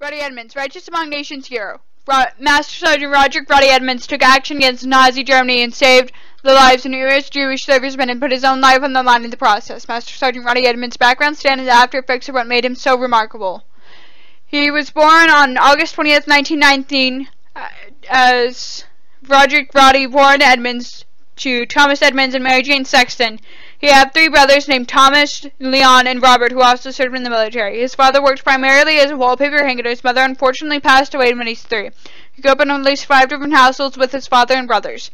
Roddie Edmonds, Righteous Among Nations hero. Ro Master Sergeant Roger Roddie Edmonds took action against Nazi Germany and saved the lives of numerous Jewish servicemen and put his own life on the line in the process. Master Sergeant Roddie Edmonds' background stand and the after effects of what made him so remarkable. He was born on August 20th, 1919, uh, as Roderick Roddie Waring Edmonds to Thomas Edmonds and Mary Jane Sexton. He had three brothers named Thomas, Leon, and Robert who also served in the military. His father worked primarily as a wallpaper hanger. His mother unfortunately passed away when he was three. He grew up in at least five different households with his father and brothers.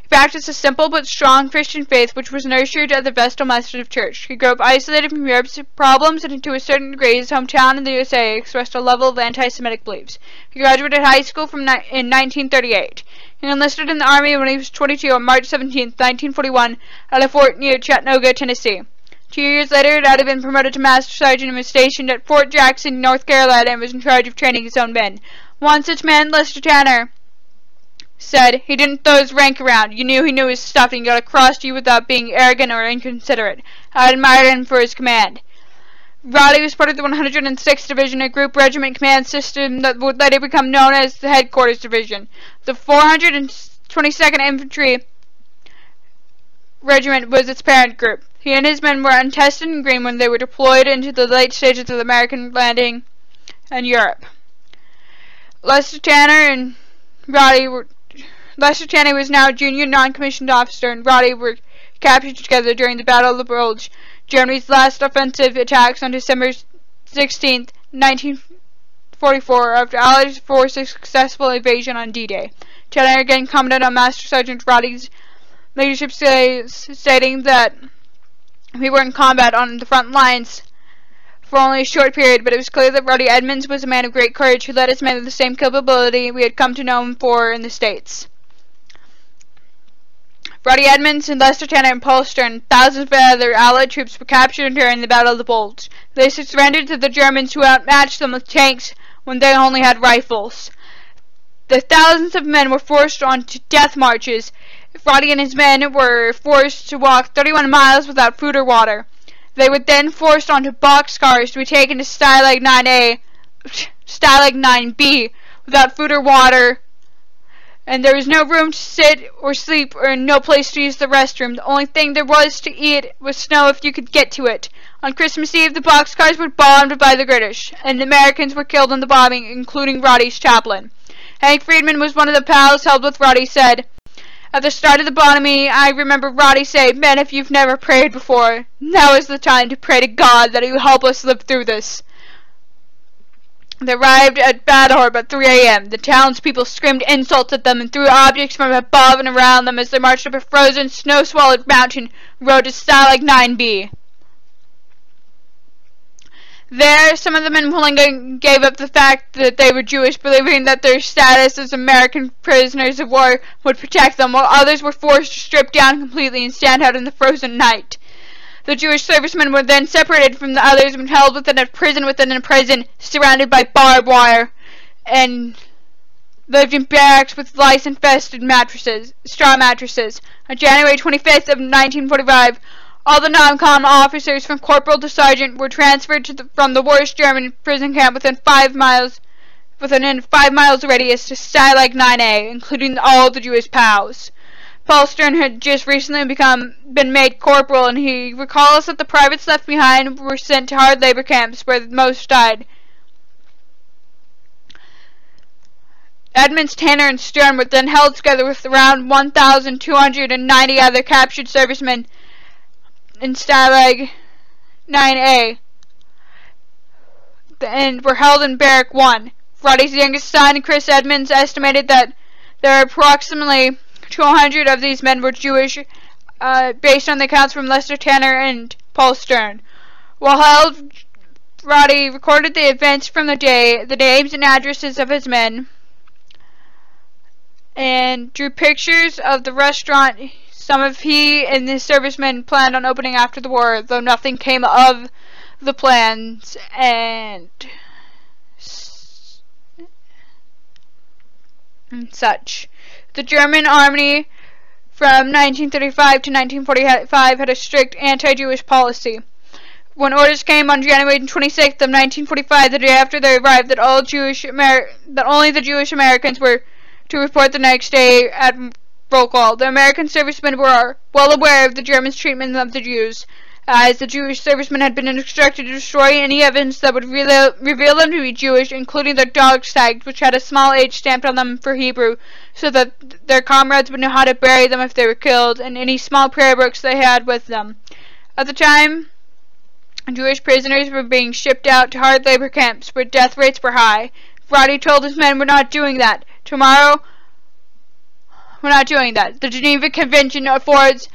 He practiced a simple but strong Christian faith which was nurtured at the Vestal Methodist Church. He grew up isolated from Europe's problems and to a certain degree his hometown in the USA expressed a level of anti-Semitic beliefs. He graduated high school from in 1938. He enlisted in the Army when he was 22 on March 17, 1941 at a fort near Chattanooga, Tennessee. Two years later, Dad had been promoted to Master Sergeant and was stationed at Fort Jackson, North Carolina, and was in charge of training his own men. One such man, Lester Tanner, said he didn't throw his rank around. You knew he knew his stuff and got across to you without being arrogant or inconsiderate. I admired him for his command. Roddie was part of the 106th Division, a group regiment command system that would later become known as the Headquarters Division. The 422nd Infantry Regiment was its parent group. He and his men were untested and green when they were deployed into the late stages of the American landing in Europe. Lester Tanner and Roddie were Lester Tanner was now a junior non-commissioned officer, and Roddie were captured together during the Battle of the Bulge, Germany's last offensive attacks on December 16, 1944, after Allied forces' successful invasion on D-Day. Tanner again commented on Master Sergeant Roddie's leadership stating that we were in combat on the front lines for only a short period, but it was clear that Roddie Edmonds was a man of great courage who led his men with the same capability we had come to know him for in the States. Roddie Edmonds and Lester Tanner and Paul Stern, thousands of other Allied troops were captured during the Battle of the Bulge. They surrendered to the Germans who outmatched them with tanks when they only had rifles. The thousands of men were forced on to death marches. Roddie and his men were forced to walk 31 miles without food or water. They were then forced onto boxcars to be taken to Stalag 9A, Stalag 9B, without food or water and there was no room to sit or sleep or no place to use the restroom. The only thing there was to eat was snow if you could get to it. On Christmas Eve, the boxcars were bombed by the British, and Americans were killed in the bombing, including Roddie's chaplain. Hank Friedman was one of the pals held with Roddie, said, At the start of the bombing, I remember Roddie say, Men, if you've never prayed before, now is the time to pray to God that he will help us live through this. They arrived at Bad Orb at 3 a.m. The townspeople screamed insults at them and threw objects from above and around them as they marched up a frozen, snow-swallowed mountain road to Stalag 9B. There, some of the men pulling gave up the fact that they were Jewish, believing that their status as American prisoners of war would protect them, while others were forced to strip down completely and stand out in the frozen night. The Jewish servicemen were then separated from the others and held within a prison within a prison, surrounded by barbed wire, and lived in barracks with lice-infested mattresses, straw mattresses. On January 25th of 1945, all the non-com officers from corporal to sergeant were transferred the, from the worst German prison camp within five miles within five miles radius to Stalag 9A, including all the Jewish POWs. Paul Stern had just recently become been made corporal, and he recalls that the privates left behind were sent to hard labor camps where most died. Edmonds, Tanner, and Stern were then held together with around 1,290 other captured servicemen in Stalag 9A and were held in Barrack 1. Roddie's youngest son, Chris Edmonds, estimated that there are approximately 200 of these men were Jewish, uh, based on the accounts from Lester Tanner and Paul Stern. While held, Roddie recorded the events from the day, the names and addresses of his men, and drew pictures of the restaurant some of he and his servicemen planned on opening after the war, though nothing came of the plans, and, and such. The German army from 1935 to 1945 had a strict anti-Jewish policy. when orders came on January 26th of 1945, the day after they arrived, that all Jewish Amer that only the Jewish Americans were to report the next day at roll call. The American servicemen were well aware of the Germans' treatment of the Jews, as the Jewish servicemen had been instructed to destroy any evidence that would reveal them to be Jewish, including their dog tags, which had a small H stamped on them for Hebrew, so that their comrades would know how to bury them if they were killed, and any small prayer books they had with them. At the time, Jewish prisoners were being shipped out to hard labor camps where death rates were high. Roddie told his men, we're not doing that. Tomorrow, we're not doing that. The Geneva Convention affords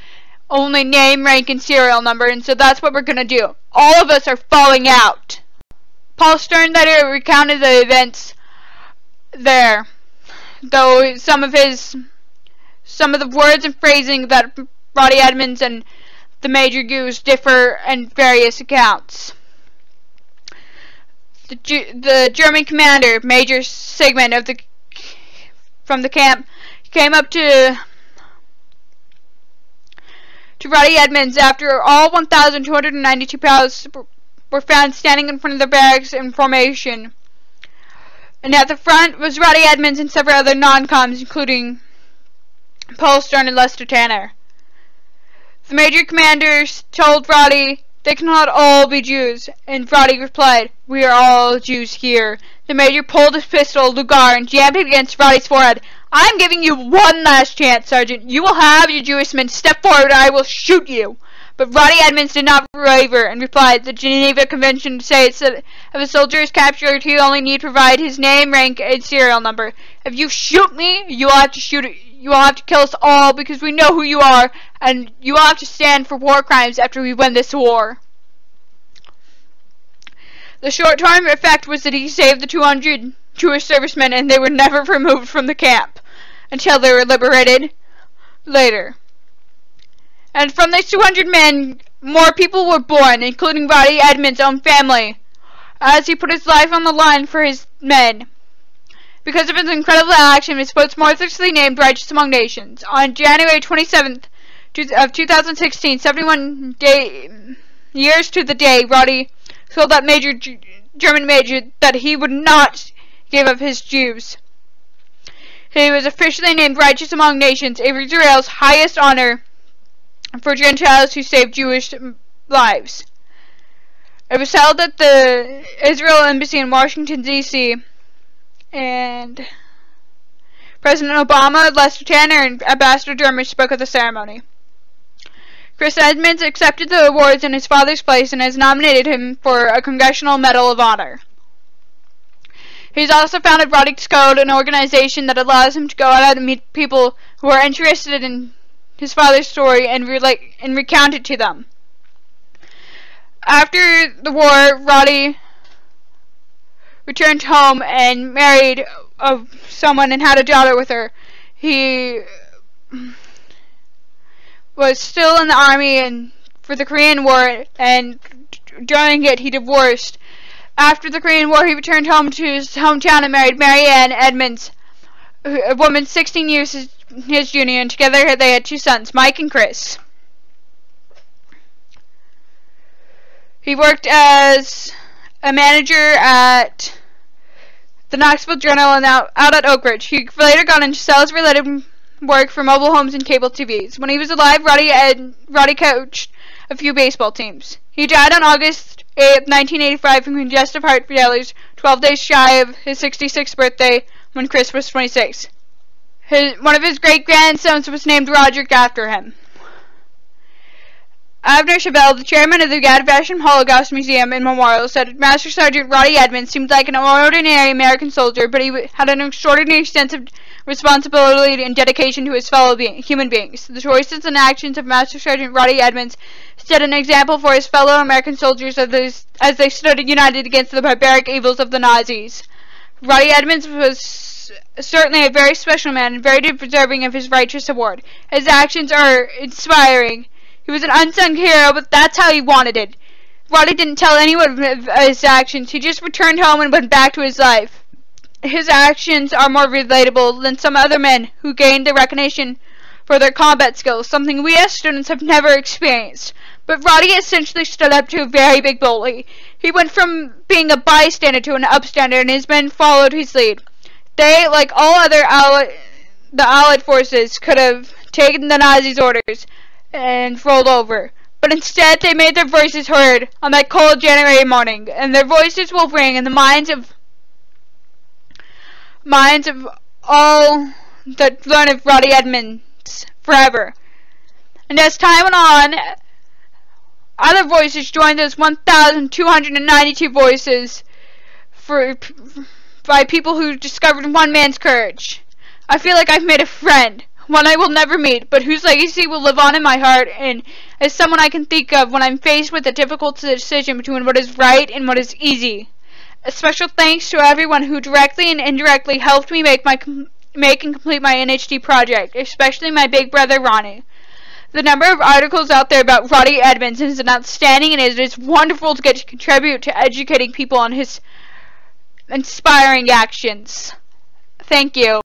only name, rank, and serial number, and so that's what we're gonna do. All of us are falling out. Paul Stern later recounted the events there, though some of his, some of the words and phrasing that Roddie Edmonds and the major Jews differ in various accounts. The, the German commander, Major Sigmund of the from the camp, came up to to Roddie Edmonds after all 1,292 pilots were found standing in front of the barracks in formation. And at the front was Roddie Edmonds and several other non-coms, including Paul Stern and Lester Tanner. The major commanders told Roddie they cannot all be Jews, and Roddie replied, We are all Jews here. The major pulled his pistol, Luger, and jammed it against Roddie's forehead. I'm giving you one last chance, Sergeant. You will have your Jewish men. Step forward, or I will shoot you. But Roddie Edmonds did not waver and replied, The Geneva Convention states that if a soldier is captured, he only need provide his name, rank, and serial number. If you shoot me, you will have to shoot you will have to kill us all because we know who you are, and you will have to stand for war crimes after we win this war. The short-term effect was that he saved the 200 Jewish servicemen and they were never removed from the camp until they were liberated later. And from these 200 men, more people were born, including Roddie Edmonds' own family, as he put his life on the line for his men. Because of his incredible action, was posthumously named Righteous Among Nations. On January 27th of 2016, 71 day, years to the day, Roddie told that major German major that he would not give up his Jews. He was officially named Righteous Among Nations, Israel's highest honor for Gentiles who saved Jewish lives. It was held at the Israel Embassy in Washington, D.C and President Obama, Lester Tanner, and Ambassador Dermer spoke at the ceremony. Chris Edmonds accepted the awards in his father's place and has nominated him for a Congressional Medal of Honor. He's also founded Roddie's Code, an organization that allows him to go out and meet people who are interested in his father's story and, relate, and recount it to them. After the war, Roddie returned home and married someone and had a daughter with her. He was still in the army and for the Korean War, and during it he divorced. After the Korean War, he returned home to his hometown and married Marianne Edmonds, a woman 16 years his, his junior, and together they had two sons, Mike and Chris. He worked as a manager at the Knoxville Journal and out, out at Oak Ridge. He later got into sales-related work for mobile homes and cable TVs. When he was alive, Roddie, Ed, Roddie coached a few baseball teams. He died on August 8, 1985 from congestive heart failure, 12 days shy of his 66th birthday when Chris was 26. His, one of his great-grandsons was named Roger after him. Avner Shalev, the chairman of the Yad Vashem Holocaust Museum and Memorial, said Master Sergeant Roddie Edmonds seemed like an ordinary American soldier, but he had an extraordinary sense of responsibility and dedication to his fellow human beings. The choices and actions of Master Sergeant Roddie Edmonds set an example for his fellow American soldiers as, as they stood united against the barbaric evils of the Nazis. Roddie Edmonds was certainly a very special man and very deserving of his righteous award. His actions are inspiring he was an unsung hero, but that's how he wanted it. Roddie didn't tell anyone of his actions. He just returned home and went back to his life. His actions are more relatable than some other men who gained the recognition for their combat skills, something we as students have never experienced. But Roddie essentially stood up to a very big bully. He went from being a bystander to an upstander, and his men followed his lead. They, like all other Allied, the Allied forces, could have taken the Nazis' orders and rolled over. But instead, they made their voices heard on that cold January morning, and their voices will ring in the minds of minds of all that learn of Roddie Edmonds forever. And as time went on, other voices joined those 1,292 voices for by people who discovered one man's courage. I feel like I've made a friend, one I will never meet, but whose legacy will live on in my heart and as someone I can think of when I'm faced with a difficult decision between what is right and what is easy. A special thanks to everyone who directly and indirectly helped me make my make and complete my NHD project, especially my big brother Ronnie. The number of articles out there about Roddie Edmonds is outstanding, and it is wonderful to get to contribute to educating people on his inspiring actions. Thank you.